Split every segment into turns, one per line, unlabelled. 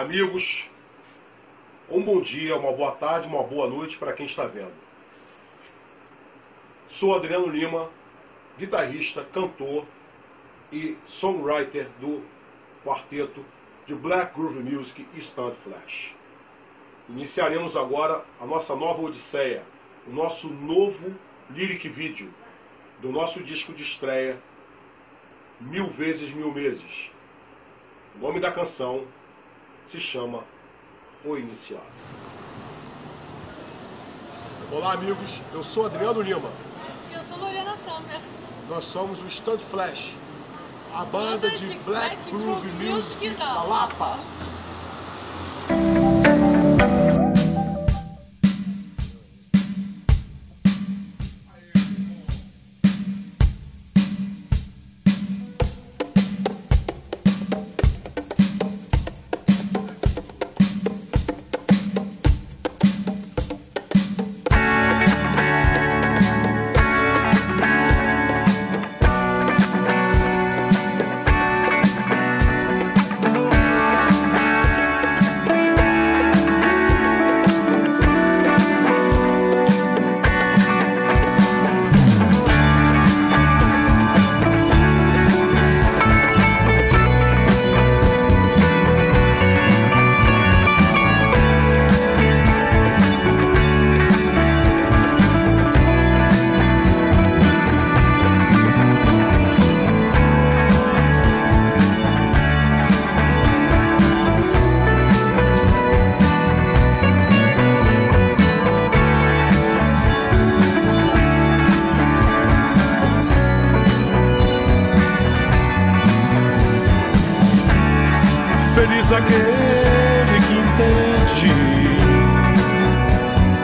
amigos, um bom dia, uma boa tarde, uma boa noite para quem está vendo. Sou Adriano Lima, guitarrista, cantor e songwriter do quarteto de Black Groove Music e Stand Flash. Iniciaremos agora a nossa nova odisseia, o nosso novo lyric video do nosso disco de estreia Mil Vezes Mil Meses. O nome da canção se chama O Iniciado. Olá, amigos. Eu sou Adriano Lima.
Eu sou Lorena Samper.
Nós somos o Stand Flash, a banda de Black Groove Music da Lapa.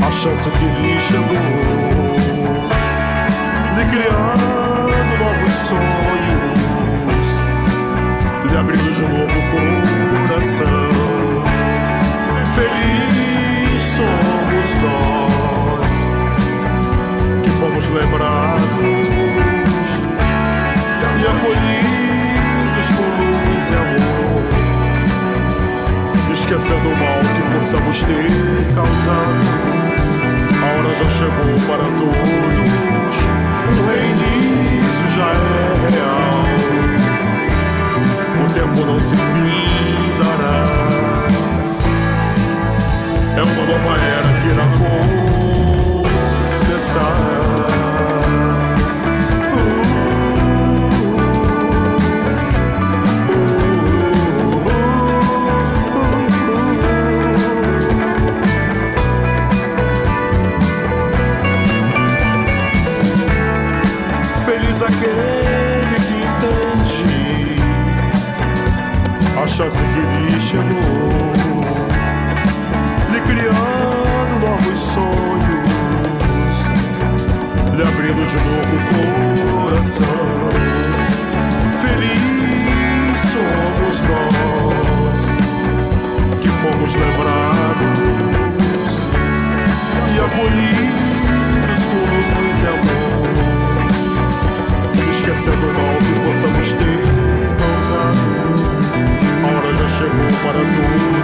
A chance que lhe chegou, lhe criando novos sonhos, lhe abrindo de novo o coração. Feliz somos nós que fomos lembrados e acolhidos com luz e amor esquecendo o mal que possamos ter causado. A hora já chegou para todos, o reinício já é real. O tempo não se findará. Chance que lhe chegou, lhe criando novos sonhos, lhe abrindo de novo o coração. Feliz somos nós que fomos lembrados. E acolhidos com luz e amor. Esquecendo o mal que hora